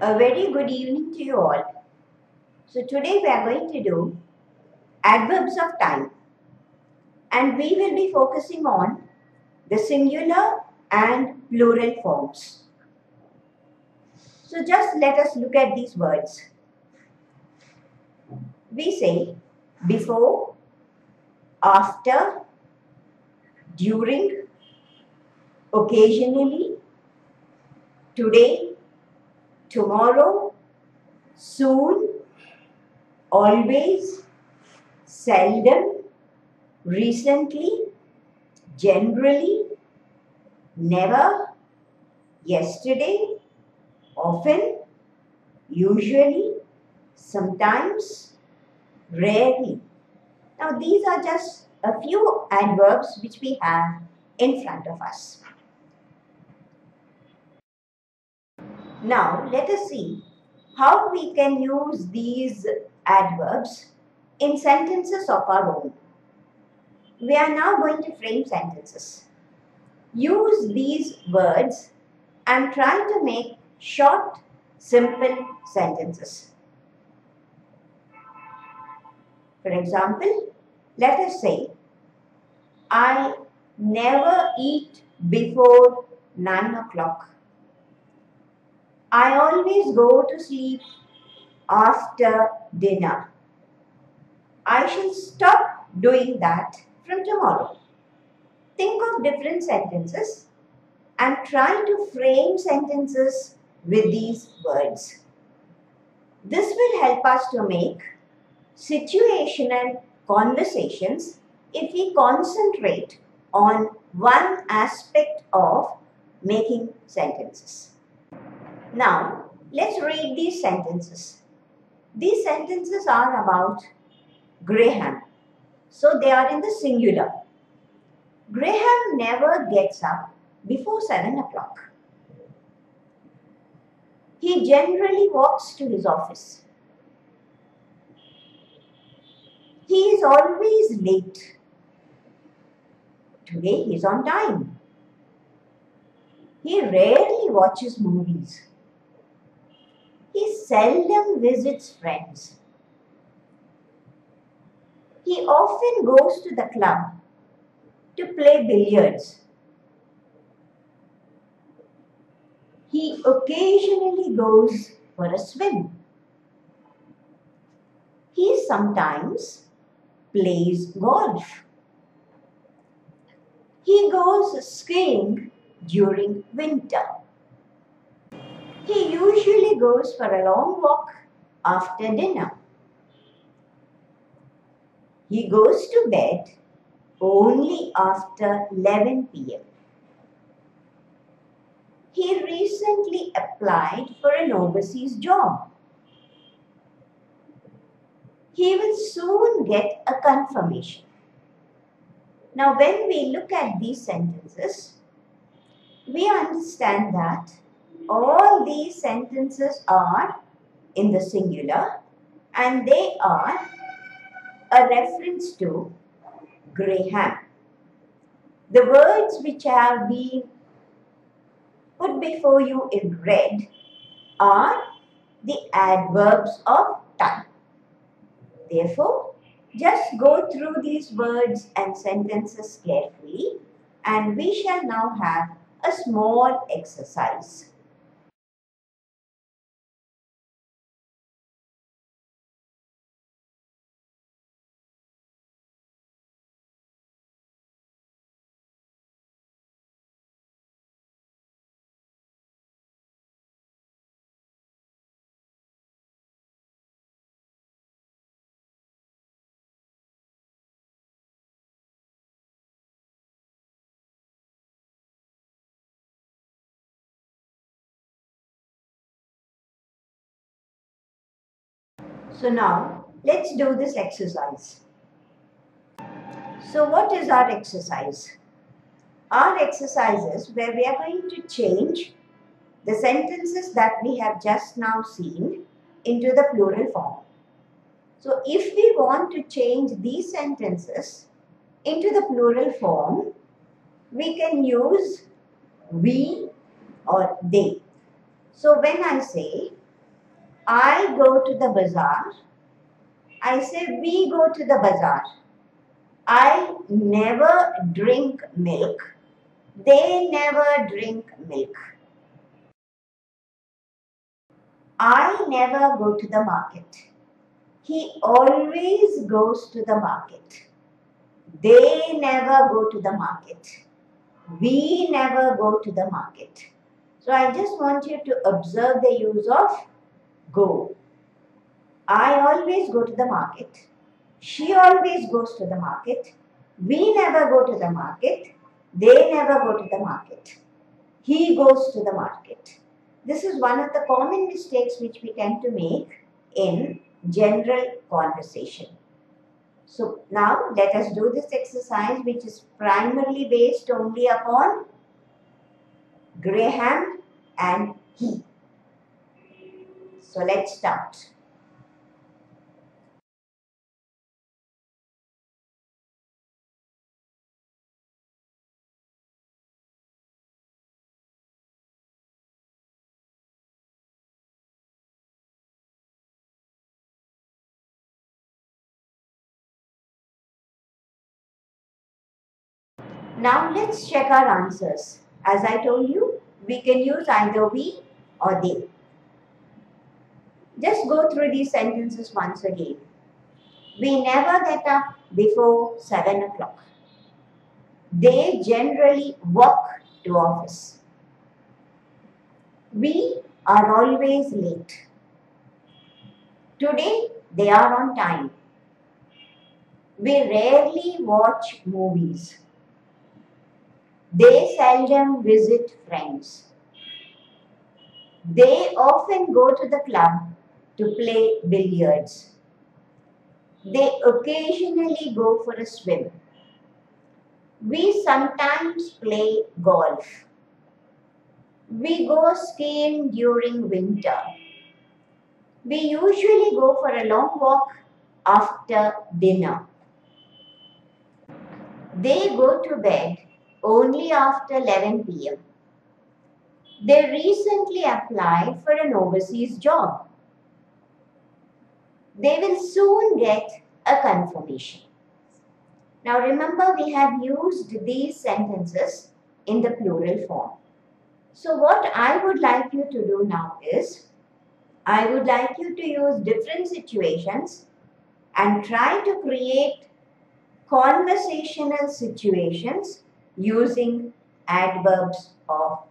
A very good evening to you all. So today we are going to do adverbs of time and we will be focusing on the singular and plural forms. So just let us look at these words. We say before, after, during, occasionally, today, tomorrow, soon, always, seldom, recently, generally, never, yesterday, often, usually, sometimes, rarely. Now, these are just a few adverbs which we have in front of us. Now, let us see how we can use these adverbs in sentences of our own. We are now going to frame sentences. Use these words and try to make short, simple sentences. For example, let us say, I never eat before 9 o'clock. I always go to sleep after dinner. I shall stop doing that from tomorrow. Think of different sentences and try to frame sentences with these words. This will help us to make situational conversations if we concentrate on one aspect of making sentences. Now, let's read these sentences. These sentences are about Graham. So they are in the singular. Graham never gets up before 7 o'clock. He generally walks to his office. He is always late. Today he is on time. He rarely watches movies. Seldom visits friends. He often goes to the club to play billiards. He occasionally goes for a swim. He sometimes plays golf. He goes skiing during winter. He usually goes for a long walk after dinner. He goes to bed only after 11 pm. He recently applied for an overseas job. He will soon get a confirmation. Now, when we look at these sentences, we understand that all these sentences are in the singular and they are a reference to Graham. The words which have been put before you in red are the adverbs of time. Therefore, just go through these words and sentences carefully and we shall now have a small exercise. So now let's do this exercise. So what is our exercise? Our exercise is where we are going to change the sentences that we have just now seen into the plural form. So if we want to change these sentences into the plural form, we can use we or they. So when I say I go to the bazaar. I say we go to the bazaar. I never drink milk. They never drink milk. I never go to the market. He always goes to the market. They never go to the market. We never go to the market. So I just want you to observe the use of go. I always go to the market. She always goes to the market. We never go to the market. They never go to the market. He goes to the market. This is one of the common mistakes which we tend to make in general conversation. So now let us do this exercise which is primarily based only upon Graham and he. So let's start. Now let's check our answers. As I told you, we can use either we or they. Just go through these sentences once again. We never get up before 7 o'clock. They generally walk to office. We are always late. Today they are on time. We rarely watch movies. They seldom visit friends. They often go to the club to play billiards. They occasionally go for a swim. We sometimes play golf. We go skiing during winter. We usually go for a long walk after dinner. They go to bed only after 11 pm. They recently applied for an overseas job. They will soon get a confirmation. Now remember we have used these sentences in the plural form. So what I would like you to do now is, I would like you to use different situations and try to create conversational situations using adverbs of